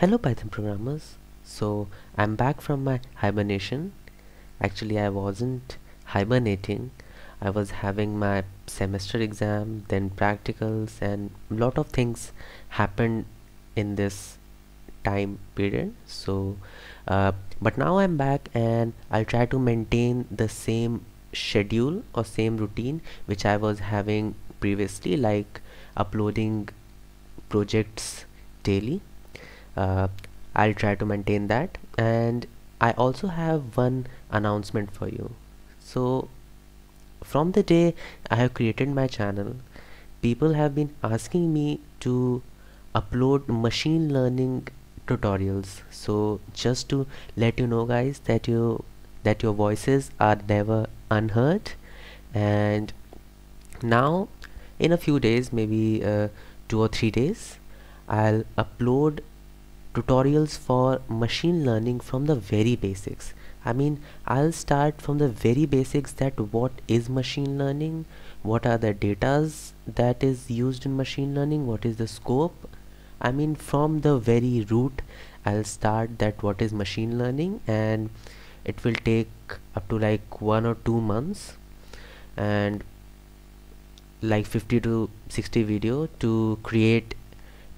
Hello Python programmers. So I'm back from my hibernation. Actually I wasn't hibernating. I was having my semester exam, then practicals and lot of things happened in this time period. So uh, but now I'm back and I'll try to maintain the same schedule or same routine which I was having previously like uploading projects daily uh, I'll try to maintain that. And I also have one announcement for you. So from the day I have created my channel people have been asking me to upload machine learning tutorials. So just to let you know guys that you that your voices are never unheard. And now in a few days maybe uh, two or three days I'll upload tutorials for machine learning from the very basics. I mean I'll start from the very basics that what is machine learning what are the datas that is used in machine learning what is the scope. I mean from the very root I'll start that what is machine learning and it will take up to like one or two months and like 50 to 60 video to create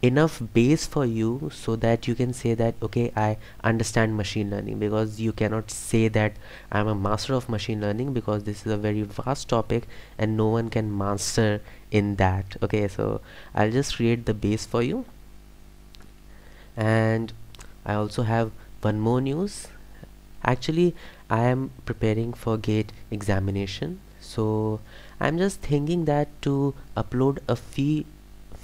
enough base for you so that you can say that okay I understand machine learning because you cannot say that I'm a master of machine learning because this is a very vast topic and no one can master in that. Okay so I'll just create the base for you. And I also have one more news. Actually I am preparing for gate examination. So I'm just thinking that to upload a few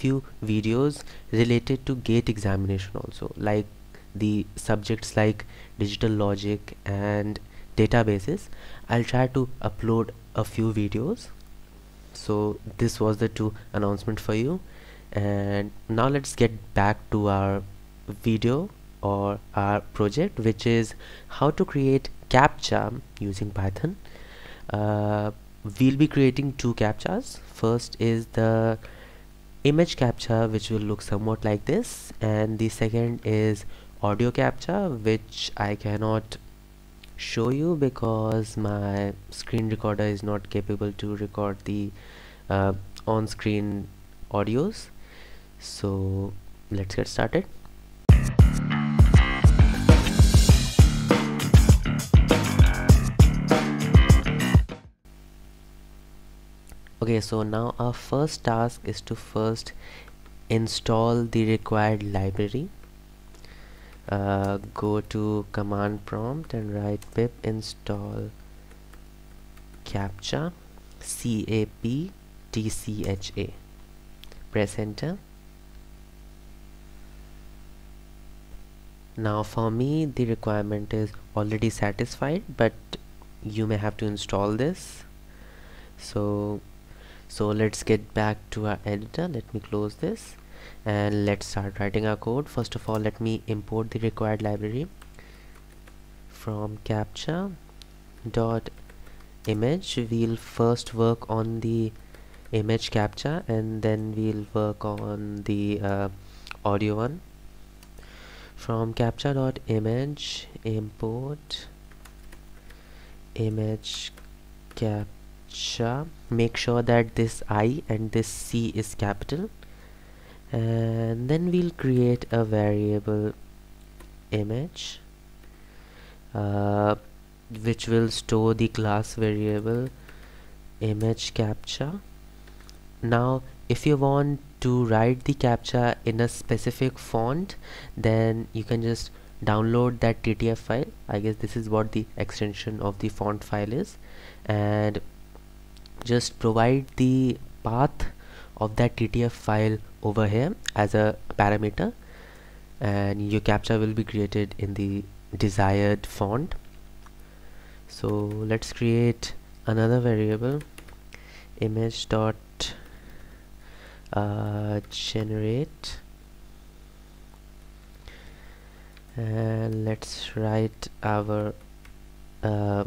few videos related to gate examination also like the subjects like digital logic and databases. I'll try to upload a few videos. So this was the two announcement for you. And now let's get back to our video or our project which is how to create captcha using python. Uh, we'll be creating two captchas first is the image captcha which will look somewhat like this. And the second is audio captcha which I cannot show you because my screen recorder is not capable to record the uh, on-screen audios. So let's get started okay so now our first task is to first install the required library. Uh, go to command prompt and write pip install captcha c-a-p-t-c-h-a press enter. Now for me the requirement is already satisfied but you may have to install this. So so let's get back to our editor. Let me close this and let's start writing our code. First of all let me import the required library from captcha dot image. We'll first work on the image captcha and then we'll work on the uh, audio one. From captcha dot image import image cap make sure that this I and this C is capital. And then we'll create a variable image uh, which will store the class variable image captcha. Now if you want to write the captcha in a specific font then you can just download that ttf file. I guess this is what the extension of the font file is. And just provide the path of that TTF file over here as a parameter and your captcha will be created in the desired font. So let's create another variable image dot uh, generate. And let's write our uh,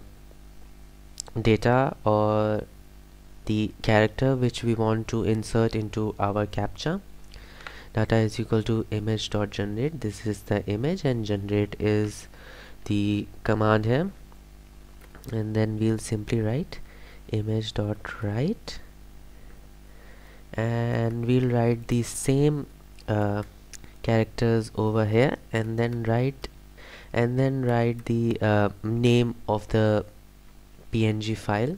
data or the character which we want to insert into our captcha. Data is equal to image dot generate. This is the image and generate is the command here. And then we'll simply write image dot write. And we'll write the same uh, characters over here and then write and then write the uh, name of the png file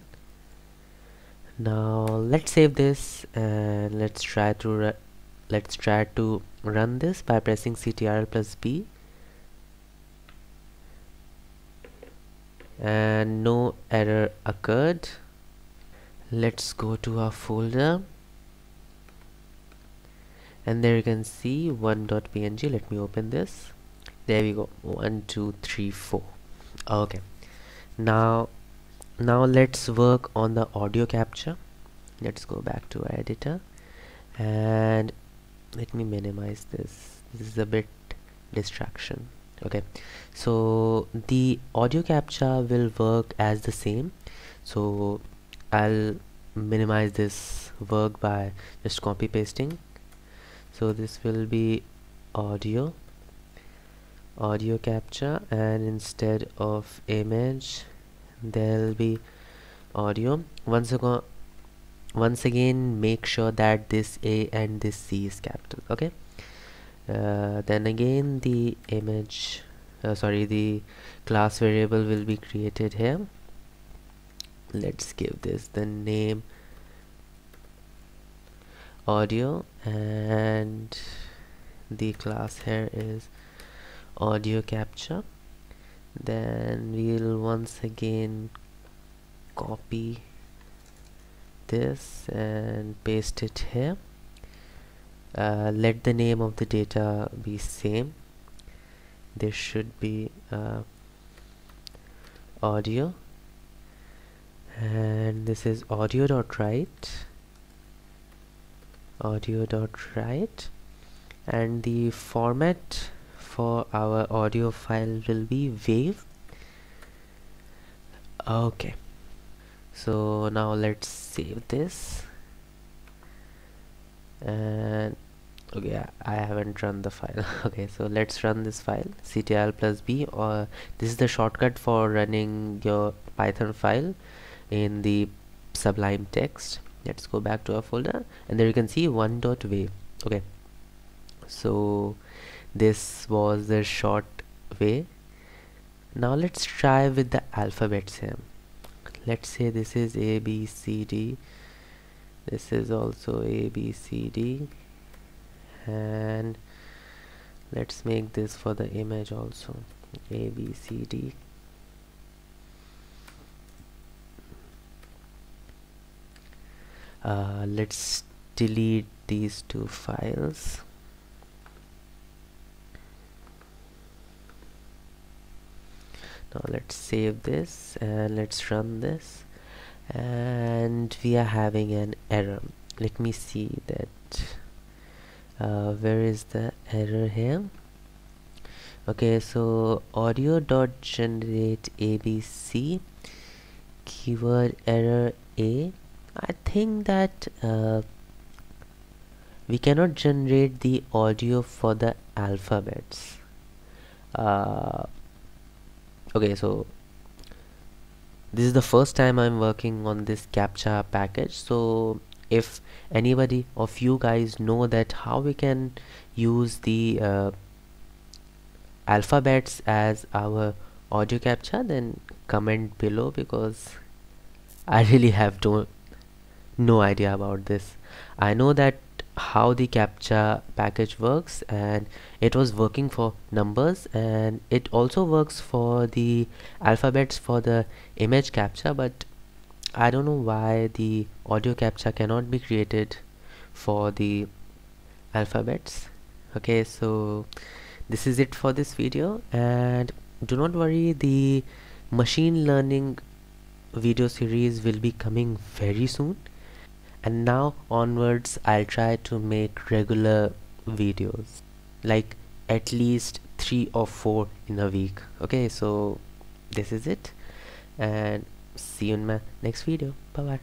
now let's save this and let's try to let's try to run this by pressing ctrl plus b. And no error occurred. Let's go to our folder. And there you can see 1.png let me open this. There we go. One two three four. Okay. Now now let's work on the audio captcha. Let's go back to editor. And let me minimize this. This is a bit distraction. Okay. So the audio captcha will work as the same. So I'll minimize this work by just copy pasting. So this will be audio. Audio captcha and instead of image there'll be audio. Once again once again make sure that this a and this c is capital okay? Uh, then again the image uh, sorry the class variable will be created here. Let's give this the name audio and the class here is audio captcha then we'll once again copy this and paste it here. Uh, let the name of the data be same. There should be uh, audio. And this is audio dot write. Audio dot write. And the format for our audio file will be wave okay. So now let's save this. And okay I haven't run the file. Okay so let's run this file ctl plus b or this is the shortcut for running your python file in the sublime text. Let's go back to our folder and there you can see one dot wave. Okay. So this was the short way. Now let's try with the alphabets here. Let's say this is a b c d. This is also a b c d. And let's make this for the image also. A b c d. Uh, let's delete these two files now let's save this and let's run this. And we are having an error. Let me see that uh, where is the error here? Okay so audio dot generate abc keyword error a. I think that uh, we cannot generate the audio for the alphabets. Uh, okay so this is the first time I'm working on this captcha package. So if anybody of you guys know that how we can use the uh, alphabets as our audio captcha then comment below because I really have don't no idea about this. I know that how the captcha package works and it was working for numbers and it also works for the alphabets for the image captcha but I don't know why the audio captcha cannot be created for the alphabets. Okay so this is it for this video and do not worry the machine learning video series will be coming very soon and now onwards I'll try to make regular videos like at least three or four in a week. Okay so this is it. And see you in my next video. Bye bye